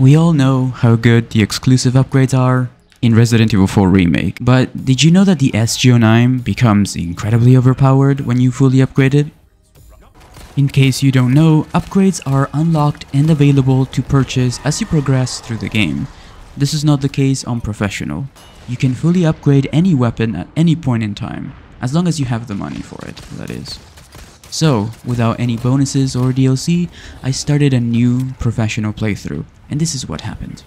We all know how good the exclusive upgrades are in Resident Evil 4 Remake, but did you know that the SG09 becomes incredibly overpowered when you fully upgrade it? In case you don't know, upgrades are unlocked and available to purchase as you progress through the game. This is not the case on Professional. You can fully upgrade any weapon at any point in time, as long as you have the money for it, that is. So, without any bonuses or DLC, I started a new professional playthrough, and this is what happened.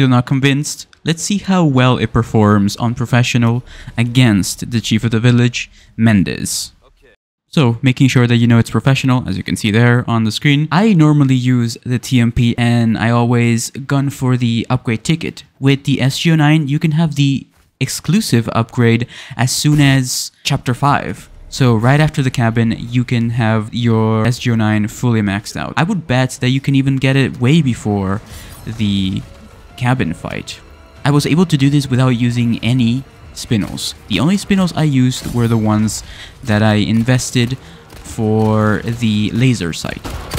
Still not convinced? Let's see how well it performs on professional against the chief of the village, Mendez. So, making sure that you know it's professional, as you can see there on the screen. I normally use the TMP and I always gun for the upgrade ticket. With the SG09, you can have the exclusive upgrade as soon as Chapter 5. So right after the cabin, you can have your SG09 fully maxed out. I would bet that you can even get it way before the cabin fight. I was able to do this without using any spinels. The only spinels I used were the ones that I invested for the laser sight.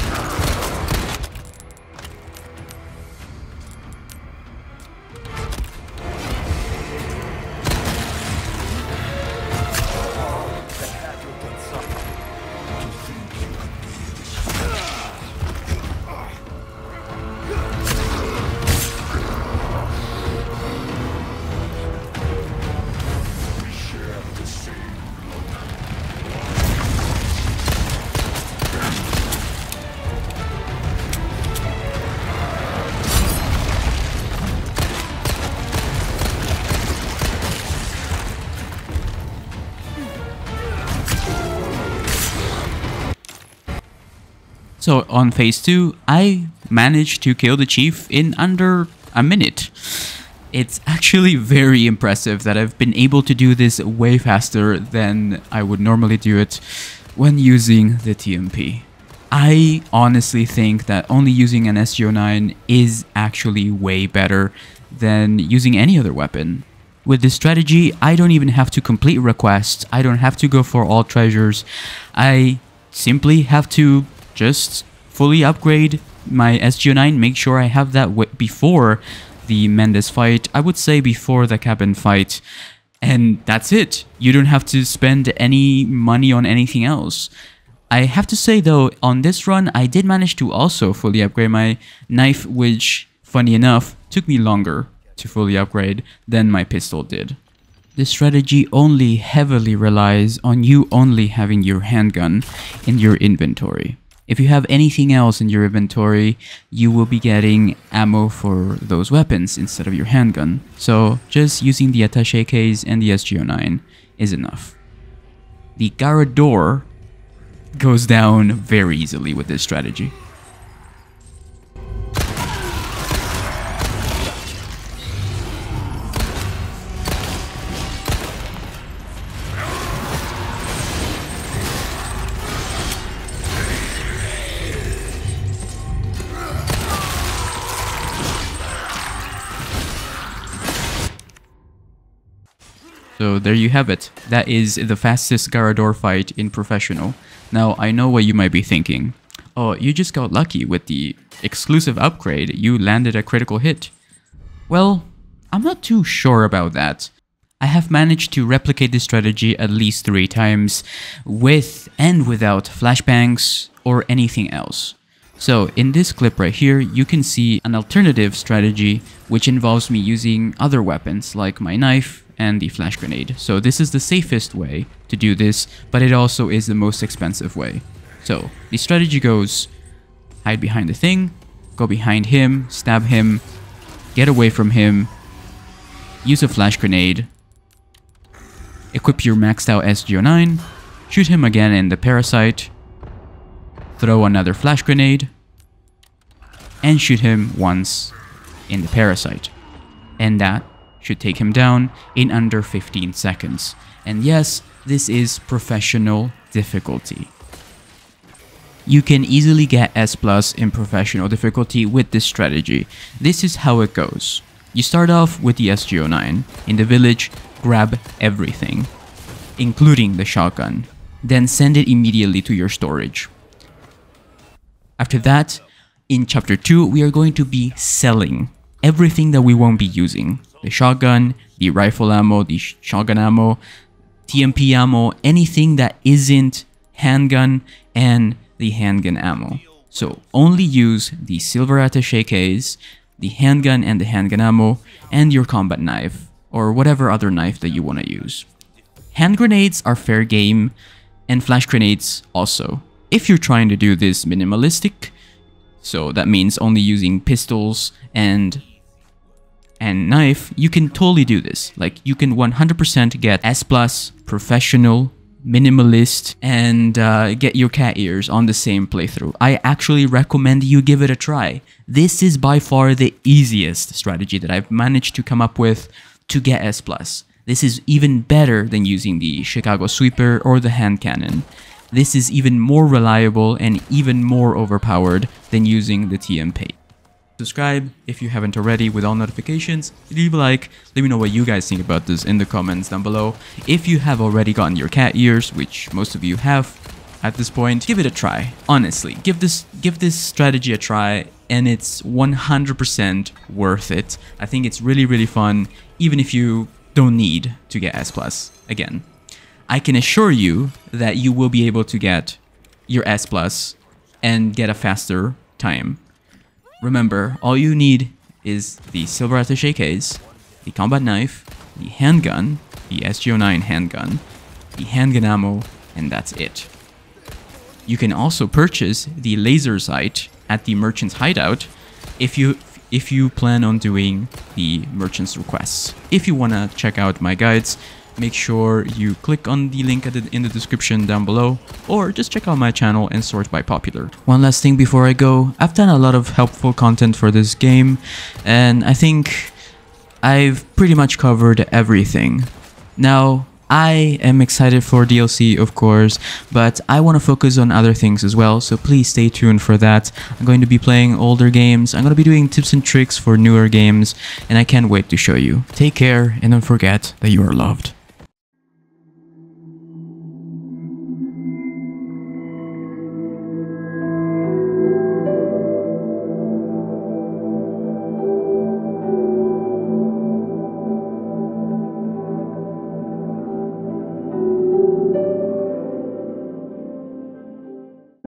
So on phase 2, I managed to kill the chief in under a minute. It's actually very impressive that I've been able to do this way faster than I would normally do it when using the TMP. I honestly think that only using an SG09 is actually way better than using any other weapon. With this strategy, I don't even have to complete requests, I don't have to go for all treasures, I simply have to just fully upgrade my SG09, make sure I have that before the Mendez fight, I would say before the cabin fight, and that's it. You don't have to spend any money on anything else. I have to say though, on this run, I did manage to also fully upgrade my knife, which, funny enough, took me longer to fully upgrade than my pistol did. This strategy only heavily relies on you only having your handgun in your inventory. If you have anything else in your inventory, you will be getting ammo for those weapons instead of your handgun. So just using the attaché case and the SG09 is enough. The Garrador goes down very easily with this strategy. There you have it. That is the fastest Garrador fight in Professional. Now, I know what you might be thinking. Oh, you just got lucky with the exclusive upgrade. You landed a critical hit. Well, I'm not too sure about that. I have managed to replicate this strategy at least three times with and without flashbangs or anything else. So in this clip right here, you can see an alternative strategy which involves me using other weapons like my knife and the flash grenade. So this is the safest way to do this, but it also is the most expensive way. So the strategy goes hide behind the thing, go behind him, stab him, get away from him, use a flash grenade, equip your maxed out SG09, shoot him again in the parasite, throw another flash grenade, and shoot him once in the parasite. And that should take him down in under 15 seconds. And yes, this is professional difficulty. You can easily get S plus in professional difficulty with this strategy. This is how it goes. You start off with the SG09. In the village, grab everything, including the shotgun. Then send it immediately to your storage. After that, in chapter 2, we are going to be selling everything that we won't be using. The shotgun, the rifle ammo, the shotgun ammo, TMP ammo, anything that isn't handgun and the handgun ammo. So only use the silver attaché case, the handgun and the handgun ammo, and your combat knife, or whatever other knife that you want to use. Hand grenades are fair game, and flash grenades also. If you're trying to do this minimalistic, so that means only using pistols and and knife, you can totally do this. Like you can 100% get S plus, professional, minimalist, and uh, get your cat ears on the same playthrough. I actually recommend you give it a try. This is by far the easiest strategy that I've managed to come up with to get S plus. This is even better than using the Chicago Sweeper or the hand cannon. This is even more reliable and even more overpowered than using the TMP subscribe if you haven't already with all notifications, leave a like, let me know what you guys think about this in the comments down below. If you have already gotten your cat ears, which most of you have at this point, give it a try. Honestly, give this give this strategy a try and it's 100% worth it. I think it's really really fun even if you don't need to get S+. Plus Again, I can assure you that you will be able to get your S+, and get a faster time. Remember, all you need is the silver attaché case, the combat knife, the handgun, the SG09 handgun, the handgun ammo, and that's it. You can also purchase the laser sight at the merchant's hideout if you if you plan on doing the merchant's requests. If you want to check out my guides, make sure you click on the link in the description down below or just check out my channel and sort by popular. One last thing before I go, I've done a lot of helpful content for this game and I think I've pretty much covered everything. Now, I am excited for DLC, of course, but I want to focus on other things as well, so please stay tuned for that. I'm going to be playing older games, I'm going to be doing tips and tricks for newer games, and I can't wait to show you. Take care, and don't forget that you are loved.